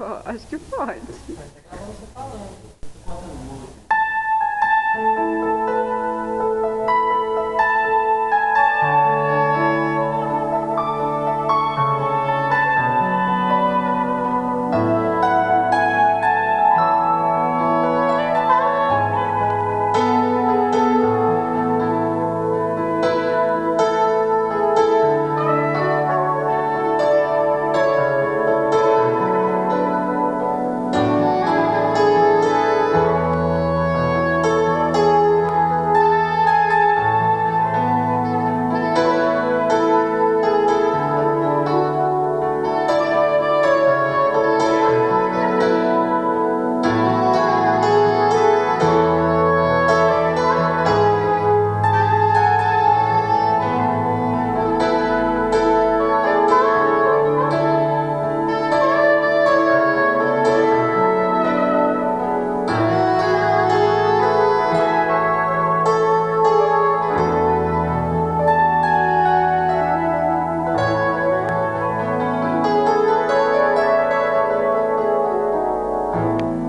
Oh, acho que find.